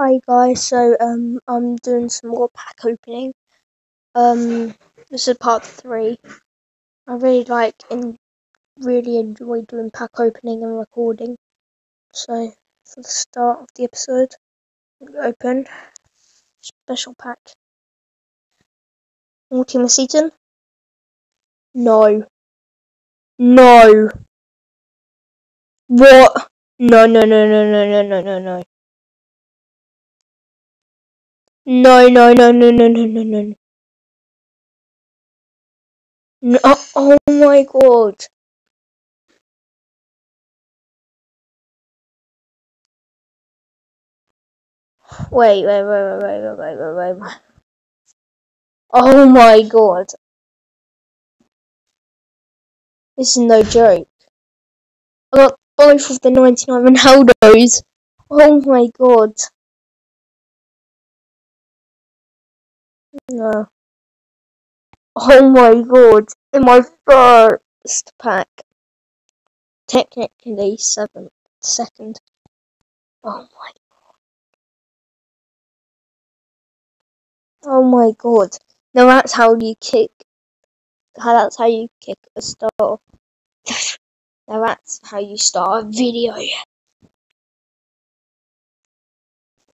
Hi guys, so um I'm doing some more pack opening. Um this is part three. I really like and really enjoy doing pack opening and recording. So for the start of the episode, open special pack. Mortimer Seaton? No. No. What? No no no no no no no no no. No, no, no, no, no, no, no, no. No, oh my god. Wait, wait, wait, wait, wait, wait, wait, wait, wait. Oh my god. This is no joke. I got both of the 99 Ronaldos. Oh my god. No. Oh my god. In my first pack. Technically seventh, second. Oh my god. Oh my god. Now that's how you kick. How that's how you kick a star. now that's how you start a video.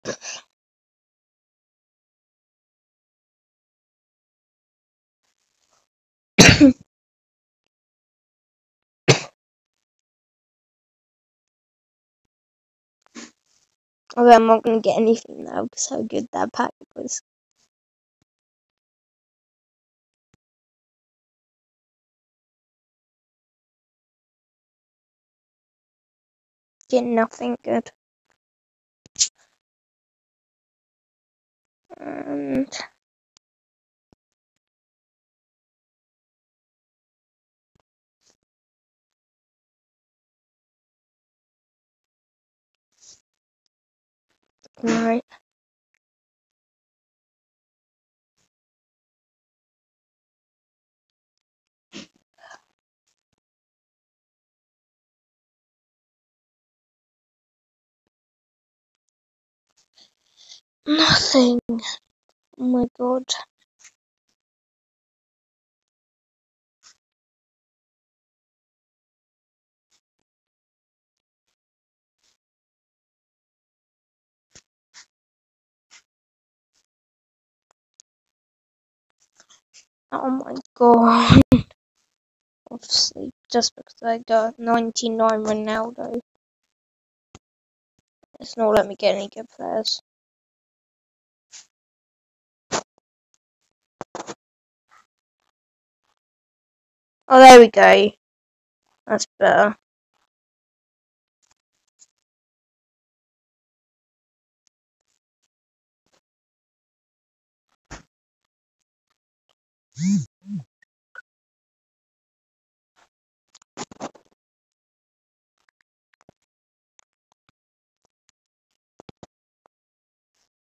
Okay, I'm not gonna get anything now because how good that pack was. Get nothing good. And right. Nothing. Oh my god. Oh my god. Obviously, just because I got 99 Ronaldo. It's not let me get any good players. Oh, there we go. That's better. That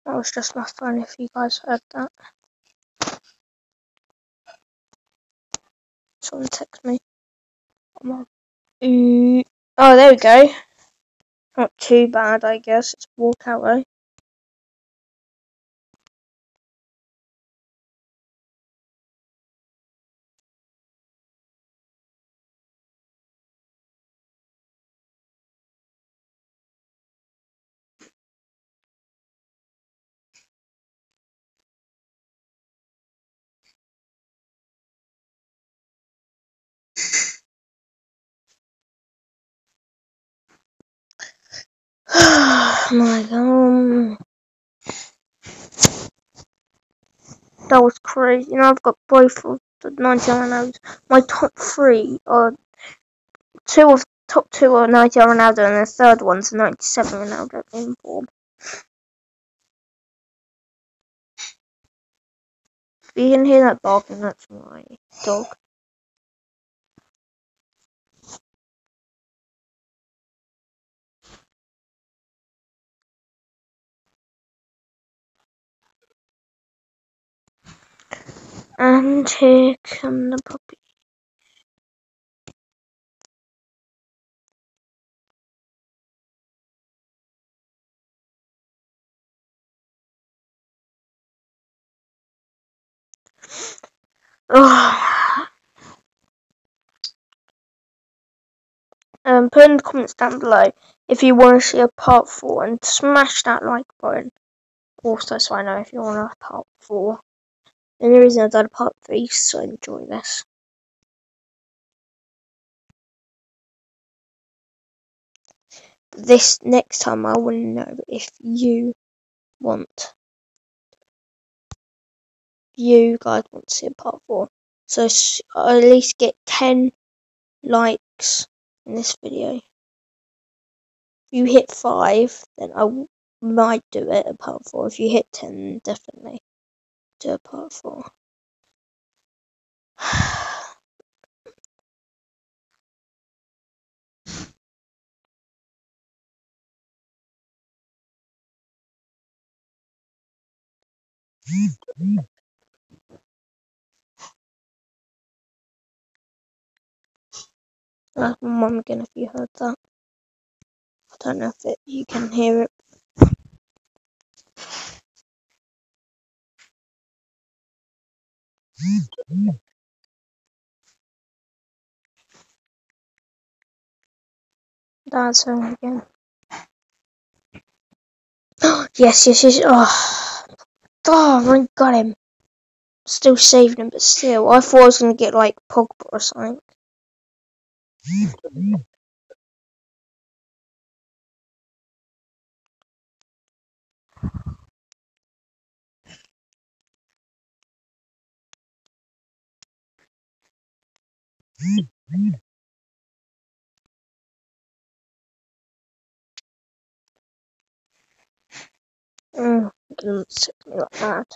was just my phone if you guys heard that. Someone text me. Come on. Mm, oh, there we go. Not too bad, I guess. It's walkout, right? my god. That was crazy. You know, I've got both of the 99 Ronaldos. My top three are two of top two are 99 Ronaldo, and the third one's a 97 Ronaldo in form. If you can hear that barking, that's my dog. And here come the puppies. Oh. Um, put in the comments down below if you want to see a part 4 and smash that like button. Also, so I know if you want a part 4. The only reason I've done a part 3 so enjoy this. This next time I want to know if you want you guys want to see a part 4. So I at least get 10 likes in this video. If you hit 5, then I might do it a part 4. If you hit 10, definitely a part 4. That's my mum again if you heard that. I don't know if it, you can hear it. That's home again. yes, yes, yes. Oh, oh, got him. Still saving him, but still. I thought I was going to get like Pogba or something. Mm, didn't sick me like that.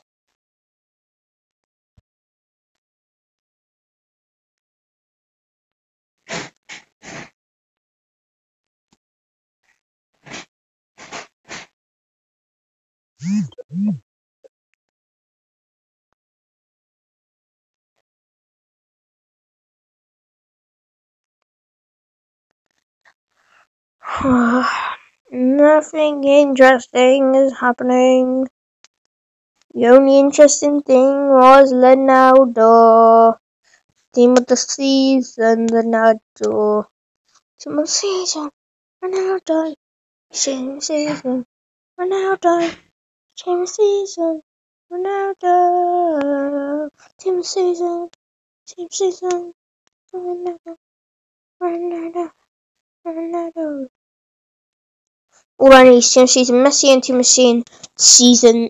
Nothing interesting is happening. The only interesting thing was Ronaldo. Team of the season, Ronaldo. Team of the season, Ronaldo. Team season, Ronaldo. Team season, Ronaldo. Team season, team season, Ronaldo. Ronaldo. Ronaldo. Is Team Season Messi and Team Season Season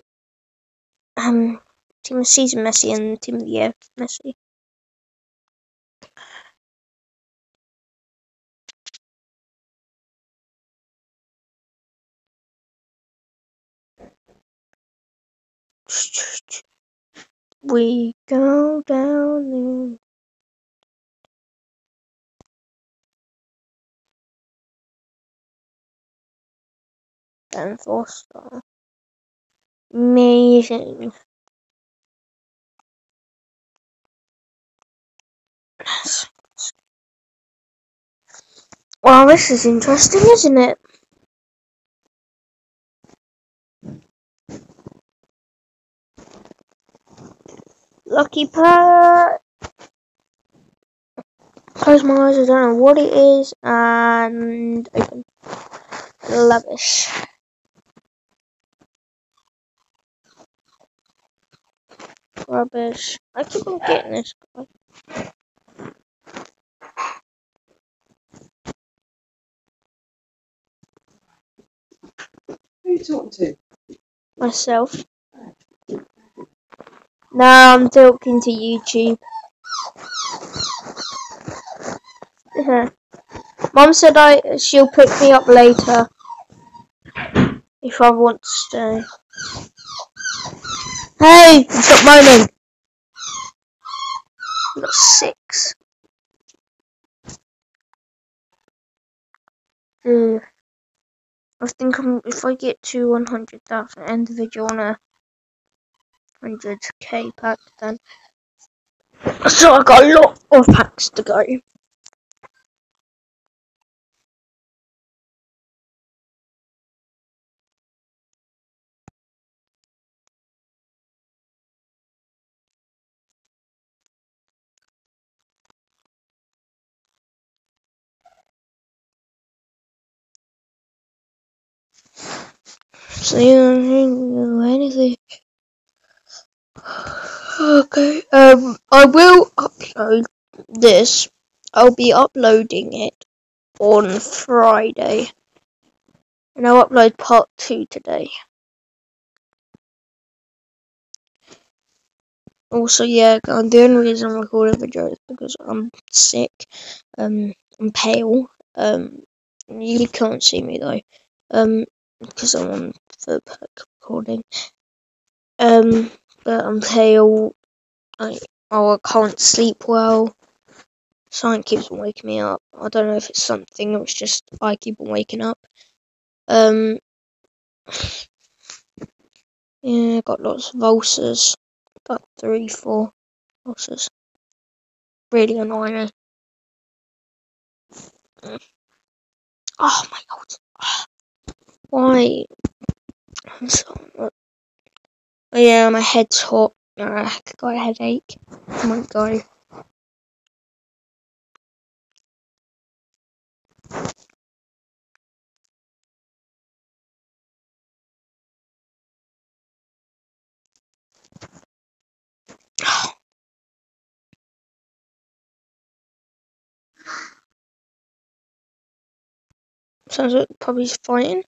um Team of Season Messi and Team of the Year Messi. We go down there. And four star. Amazing. Well, this is interesting, isn't it? Lucky Pat. Close my eyes, I don't know what it is, and open. Lavish. Rubbish. I keep on getting this guy. Who are you talking to? Myself. No, I'm talking to YouTube. Mom said I she'll pick me up later if I want to stay. Hey, stop moaning. I've got six. Ugh. I think I'm, if I get to 100,000 individual on a 100k pack, then so I've got a lot of packs to go. So yeah, I didn't do anything. Okay. Um, I will upload this. I'll be uploading it on Friday, and I'll upload part two today. Also, yeah, the only reason I'm recording video is because I'm sick. Um, I'm pale. Um, you can't see me though. Um, because I'm on the recording. Um, but I'm pale. I oh, I can't sleep well. Something keeps on waking me up. I don't know if it's something or it's just I keep on waking up. Um, yeah, got lots of ulcers. Got three, four ulcers. Really annoying me. Oh my god. Why? I'm so. Oh yeah, my head's hot. I got a headache. I might go. Sounds like probably fighting.